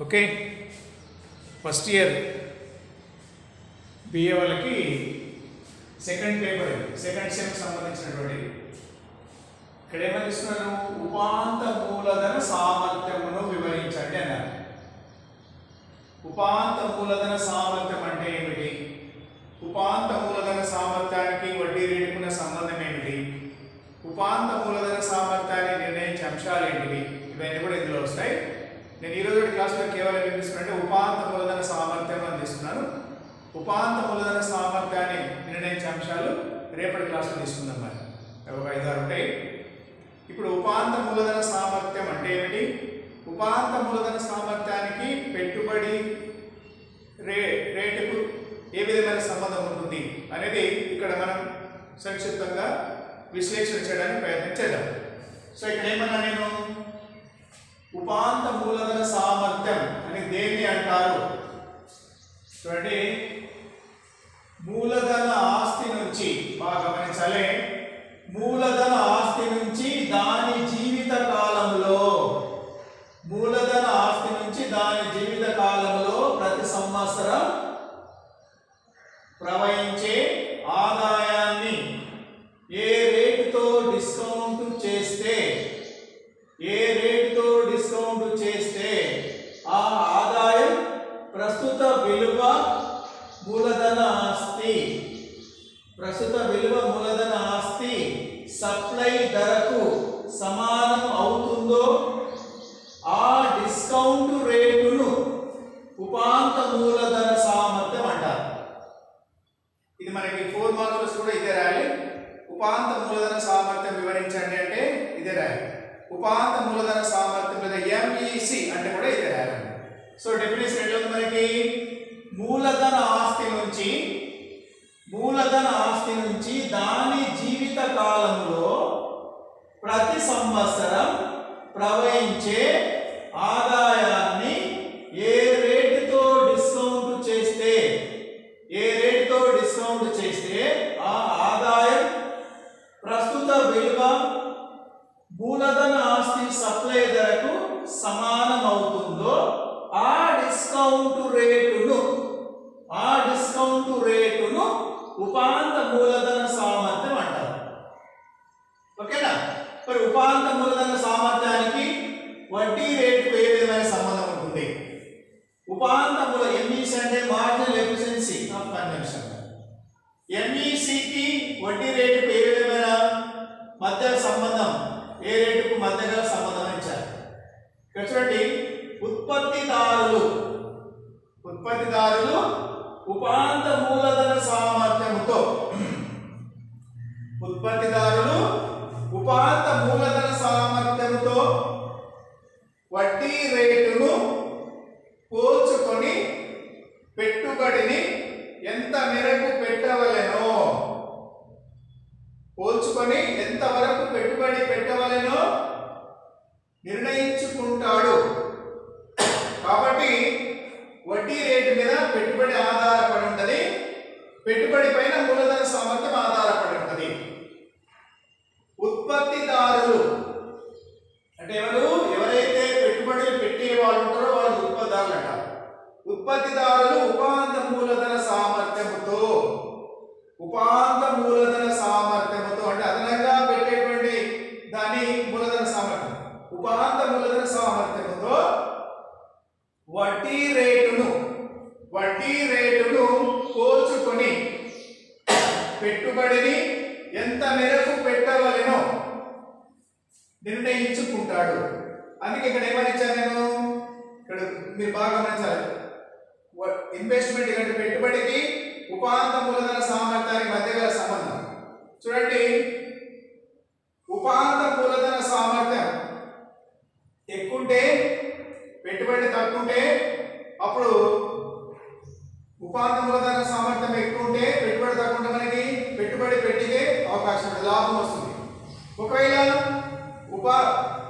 Okay? First year BA వాళ్ళకి second paper second sem సంబంధించినటువంటి ఇక్కడ ఏమనిస్తున్నాను ఉపాంత మూలధన సామర్థ్యమును వివరించండి అన్నారు. ఉపాంత మూలధన సామర్థ్యం అంటే ఏమిటి ఉపాంత మూలధన సామర్థ్యానికి వడ్డీ రేటుకున్న సంబంధం ఏమిటి ఉపాంత మూలధన సామర్థ్యాన్ని నిర్ణయించే అంశాలు ఏంటివి ఇవన్నీ కూడా ఇందులో వస్తాయి నేను ఈ రోజు క్లాస్లో కేవలం ఏం తీసుకున్నానంటే ఉపాంత మూలధన సామర్థ్యం అందిస్తున్నారు. ఉపాంత మూలధన సామర్థ్యాన్ని నిర్ణయించే అంశాలు రేపటి క్లాస్లో తీసుకుందాం మరి. ఒక ఐదారు ఉంటాయి. ఇప్పుడు ఉపాంత మూలధన సామర్థ్యం అంటే ఏమిటి? ఉపాంత మూలధన సామర్థ్యానికి పెట్టుబడి రే రేటుకు ఏ విధమైన సంబంధం ఉంటుంది అనేది ఇక్కడ మనం సంక్షిప్తంగా విశ్లేషణ చేయడానికి ప్రయత్నం చేద్దాం. సో ఇక్కడ ఏమన్నా నేను ఉపాంత మూలధన సామర్థ్యం అని దేన్ని అంటారు? చూడండి. మూలధన ఆస్తి నుంచి బాగా గమనించాలి. మూలధన ఆస్తి నుంచి దాని జీవిత కాలంలో మూలధన ఆస్తి నుంచి దాని జీవిత కాలంలో ప్రతి సంవత్సరం ప్రవహించే ఆదాయం సప్లై ధరకు సమానం అవుతుందో ఆ డిస్కౌంట్ రేటును ఉపాంత మూలధన సామర్థ్యం అంటారు. ఇది మనకి ఫోర్ మార్క్స్ కూడా ఇదే రాయాలి. ఉపాంత మూలధన సామర్థ్యం వివరించండి అంటే ఇదే రాయాలి. ఉపాంత మూలధన సామర్థ్యం లేదా ఎంఈసి అంటే కూడా ఇదే రాయాలి. సో డెఫినేషన్ ఎట్లా మనకి? మూలధన ఆస్తి నుంచి మూలధన ఆస్తి నుంచి దాని జీవిత కాలంలో ప్రతి సంవత్సరం ప్రవహించే ఆదాయాన్ని ఏ రేటుతో డిస్కౌంట్ చేస్తే ఏ రేటుతో డిస్కౌంట్ చేస్తే ఆ ఆదాయం ప్రస్తుత విలువ మూలధన ఆస్తి సప్లై ధరకు సమానమవుతుంది అవుతుందో ఆ డిస్కౌంట్ రేటును ఆ డిస్కౌంట్ రేటును ఉపాంత మూలధన సామర్థ్యం అంటారు ఓకేనా మరి ఉపాంత మూలధన సామర్థ్యానికి వడ్డీ రేటుకు ఏ విధమైన సంబంధం ఉంటుంది? ఉపాంత మూల ఎంఈసి అంటే మార్జినల్ ఎఫిషియన్సీ ఆఫ్ కన్వెన్షన్ ఎంఈసికి వడ్డీ రేటుకు ఏ విధమైన మధ్య సంబంధం ఏ రేటుకు మధ్యగా సంబంధం ఇచ్చారు? ఇక్కడ చూడండి ఉత్పత్తిదారులు ఉత్పత్తిదారులు ఉపాంత మూలధన సామర్థ్యముతో ఉత్పత్తిదారులు ఉపాంత మూలధన సామర్థ్యముతో వడ్డీ రేటును పోల్చుకొని పెట్టుబడిని ఎంత మేరకు పెట్టవలెనో తీసుకొని ఎంతవరకు పెట్టుబడి పెట్టవలెనో నిర్ణయించుకుంటాడు. కాబట్టి వడ్డీ రేటు మీద పెట్టుబడి ఆధారపడి ఉంటుంది. పెట్టుబడి పైన మూలధన సామర్థ్యం ఆధారపడి రేటును వడ్డీ రేటును పోల్చుకొని పెట్టుబడిని ఎంత మేరకు పెట్టవలెనో నిర్ణయించుకుంటాడు. అందుకే ఇక్కడ ఏమని ఇచ్చాను నేను? ఇక్కడ మీరు బాగా గమనించాలి. ఇన్వెస్ట్మెంట్ కంటే పెట్టుబడికి ఉపాంత మూలధన సామర్థ్యానికి మధ్య గల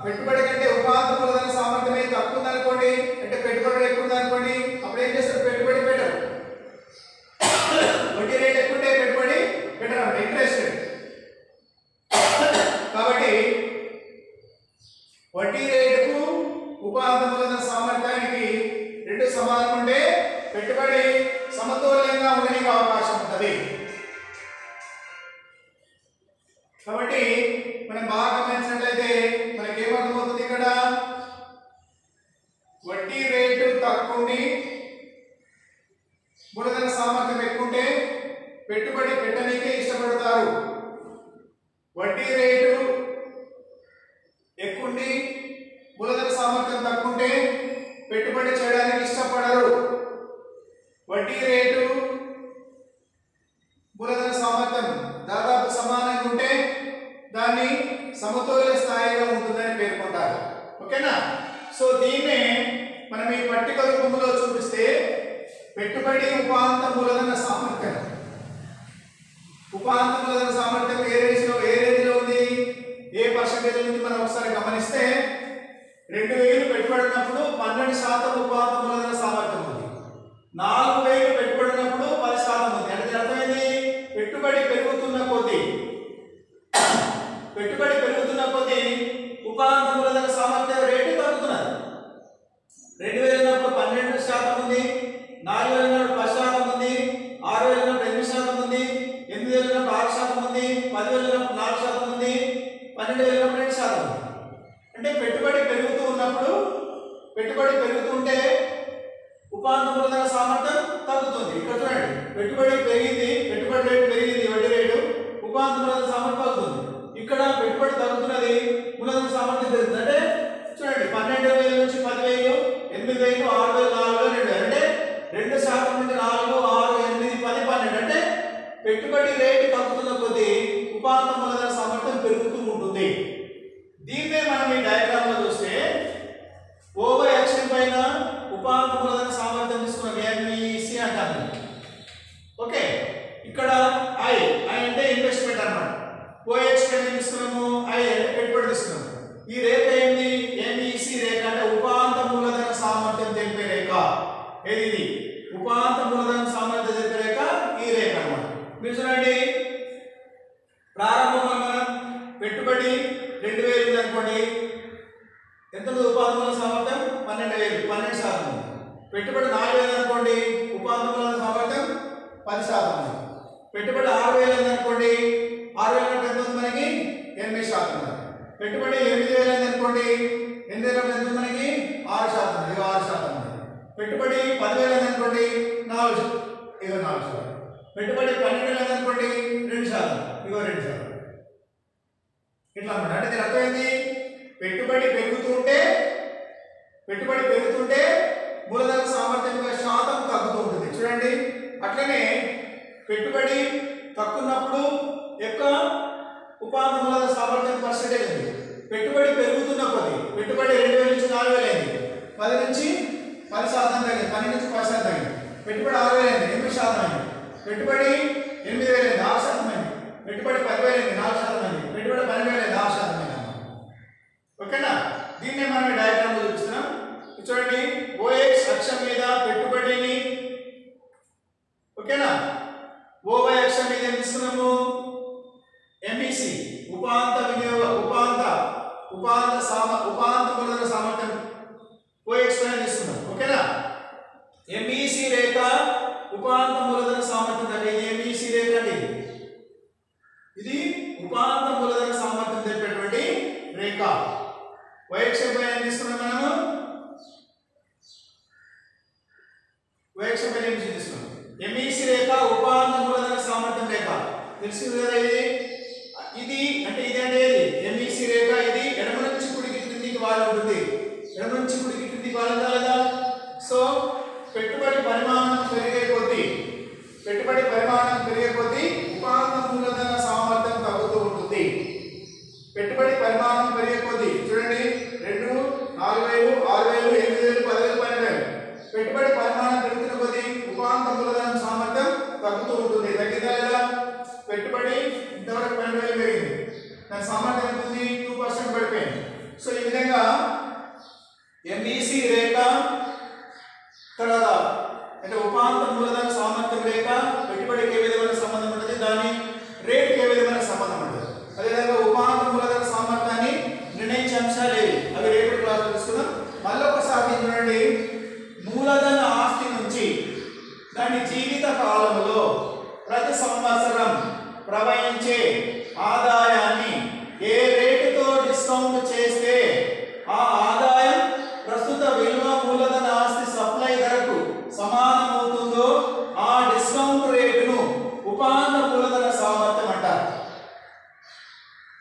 పెట్టుబడి కంటే ఉపాధి మూలధన అయితే తక్కువ ఉందనుకోండి అంటే పెట్టుబడి ఎక్కువ ఉందనుకోండి అప్పుడు ఏం చేస్తారు? పెట్టుబడి పెట్టరు. వడ్డీ రేట్ ఎక్కువ ఉంటే పెట్టుబడి పెట్టరు అంటే ఇంట్రెస్ట్ కాబట్టి వడ్డీ రేటుకు ఉపాధి మూలధన సామర్థ్యానికి రెండు సమానం ఉంటే పెట్టుబడి ఓకేనా? సో దీన్నే మనం ఈ పట్టిక రూపంలో చూపిస్తే పెట్టుబడి ఉపాంత మూలధన సామర్థ్యం. ఉపాంత మూలధన సామర్థ్యం ఏ రేంజ్లో ఏ రేంజ్లో ఉంది? ఏ పర్సంటేజ్ ఉంది? మనం ఒకసారి గమనిస్తే రెండు వేలు పెట్టుబడి ఉన్నప్పుడు పన్నెండు శాతం ఉపాంత మూలధన సామర్థ్యం ఉంది. నాలుగు వేలు పెట్టుబడి ఉన్నప్పుడు పది శాతం ఉంది. అంటే అర్థమైంది పెట్టుబడి పెరుగుతుంది పన్నెండు వేల ఫ్రెండ్స్ రెండు శాతం అంటే పెట్టుబడి పెరుగుతూ ఉన్నప్పుడు పెట్టుబడి పెరుగుతుంటే ఉపాధి మూలధన సామర్థ్యం తగ్గుతుంది. ఇక్కడ చూడండి పెట్టుబడి పెరిగింది పెట్టుబడి రేటు పెరిగింది వడ్డీ రేటు ఉపాధి మూలధన సామర్థ్యం తగ్గుతుంది. ఇక్కడ పెట్టుబడి తగ్గుతున్నది మూలధన సామర్థ్యం పెరుగుతుంది. అంటే చూడండి పన్నెండు ఓకే ఇక్కడ ఐ ఐ అంటే ఇన్వెస్ట్మెంట్ అన్నమాట. ఓఎక్స్ పైన ఏం తీసుకున్నాము ఐ పెట్టుబడి తీసుకున్నాము ఈ రేఖ ఏంటి ఎంఈసి రేఖ అంటే ఉపాంత మూలధన సామర్థ్యం తెలిపే రేఖ. ఏది ఇది? ఉపాంత మూలధన సామర్థ్యం తెలిపే రేఖ ఈ రేఖ అన్నమాట. మీరు చూడండి. ప్రారంభంలో మనం పెట్టుబడి రెండు వేలు ఉంది అనుకోండి. ఎంత ఉంది ఉపాధి మూలధన సామర్థ్యం? పన్నెండు వేలు పన్నెండు శాతం పెట్టుబడి నాలుగు వేలు అనుకోండి. ఉపాధి మూలధన సామర్థ్యం పది శాతం పెట్టుబడి ఆరు వేలు అనుకోండి ఆరు వేల కంటే ఎంత ఉంది మనకి ఎనిమిది శాతం పెట్టుబడి ఎనిమిది వేలు అనుకోండి ఎనిమిది వేల ఎంత ఉంది మనకి ఆరు శాతం ఇది ఆరు శాతం పెట్టుబడి పదివేలు అనుకోండి నాలుగు శా- నాలుగు శాతం. పెట్టుబడి పన్నెండు వేలు అనుకోండి రెండు శాతం ఇగో రెండు శాతం. ఇట్లా అన్నమాట. అంటే దీని అర్థమైంది పెట్టుబడి పెరుగుతుంటే పెట్టుబడి పెరుగుతుంటే మూలధన సామర్థ్యం యొక్క శాతం తగ్గుతూ ఉంటుంది. చూడండి. అట్లనే పెట్టుబడి తక్కున్నప్పుడు ఎక్కువ ఉపాధి మూలధన సామర్థ్యం పర్సెంటేజ్ ఉంది పెట్టుబడి పెరుగుతున్న కొద్ది పెట్టుబడి రెండు వేల నుంచి నాలుగు వేలు అయింది. పది నుంచి పది శాతం తగ్గింది. పది నుంచి పది శాతం తగ్గింది. పెట్టుబడి ఆరు వేలు అయింది. ఎనిమిది శాతం అయింది. పెట్టుబడి ఎనిమిది వేలు అయింది. ఆరు శాతం అయింది. పెట్టుబడి పదివేలు అయింది. నాలుగు శాతం అయింది. పెట్టుబడి పన్నెండు వేలు అయింది ఆరు శాతం అయింది ఓకేనా దీన్నే మనం డయాగ్రామ్లో చూపిస్తున్నాం ఇది చూడండి ఓఎక్స్ అక్షం మీద పెట్టుబడిని ఓకేనా ఓవై అక్షం మీద ఏం తీసుకున్నాము ఎంఈసి ఉపాంత వినియోగ ఉపాంత ఉపాంత సామ ఉపాంత మూలధన సామర్థ్యం ఓఎక్స్ పైన తీసుకున్నాం ఓకేనా ఎంఈసి రేఖ ఉపాంత మూలధన సామర్థ్యం అంటే ఏబిసి రేఖ అండి ఇది ఉపాంత మూలధన సామర్థ్యం తెలిపేటువంటి రేఖ. వైక్షేప ఏం తీసుకున్నాం మనము. వైక్షేప ఏం తీసుకున్నాం? ఎంఈసి రేఖ ఉపాంత మూలధన సామర్థ్యం రేఖ. తెలుసు కదా ఇది? ఇది అంటే ఇది అంటే ఎంఈసి రేఖ ఇది ఎడమ నుంచి కుడికి క్రిందికి వాలి ఉంటుంది. ఎడమ నుంచి కుడికి క్రిందికి వాలిందా కదా. సో పెట్టుబడి పరిమాణం పెరిగే కొద్దీ పెట్టుబడి పరిమాణం పెరిగే కొద్దీ ఉపాంత మూలధన సామర్థ్యం తగ్గుతూ ఉంటుంది. పెట్టుబడి పరిమాణం పెరిగి కొద్దీ చూడండి రెండు నాలుగు వేలు ఆరు వేలు ఎనిమిది వేలు పదివేలు పన్నెండు వేలు పెట్టుబడి పరిమాణం పెరుగుతున్న కొద్దీ ఉపాంత మూలధనం సామర్థ్యం తగ్గుతూ ఉంటుంది తగ్గిందా లేదా పెట్టుబడి ఇంతవరకు పన్నెండు వేలు పెరిగింది దాని సామర్థ్యం ఎంత ఉంది టూ పర్సెంట్ పడిపోయింది సో ఈ విధంగా ఎంఈసి రేఖ తర్వాత అంటే ఉపాంత మూలధన సామర్థ్యం రేఖ పెట్టుబడికి ఏ విధమైన సంబంధం ఉంటుంది దాని రేటుకి ఏ విధమైన సంబంధం ఉంటుంది అదేవిధంగా ఉపాంత మూలధన సామర్థ్యాన్ని నిర్ణయించే అంశాలు ఏవి అవి రేపు క్లాస్ తెలుసుకుందాం మళ్ళీ ఒకసారి చూడండి మూలధన ఆస్తి నుంచి దాని జీవిత కాలంలో ప్రతి సంవత్సరం ప్రవహించే ఆదాయాన్ని ఏ రేటుతో డిస్కౌంట్ చేస్తే ఆ ఆదాయం ప్రస్తుత విలువ మూలధన ఆస్తి సప్లై ధరకు సమానమవుతుందో ఆ డిస్కౌంట్ రేటును ఉపాంత మూలధన సామర్థ్యం అంటారు.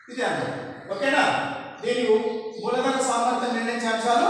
ఇది అన్న ఓకేనా? దీని మూలధన సామర్థ్యం నిర్ణయించే అంశాలు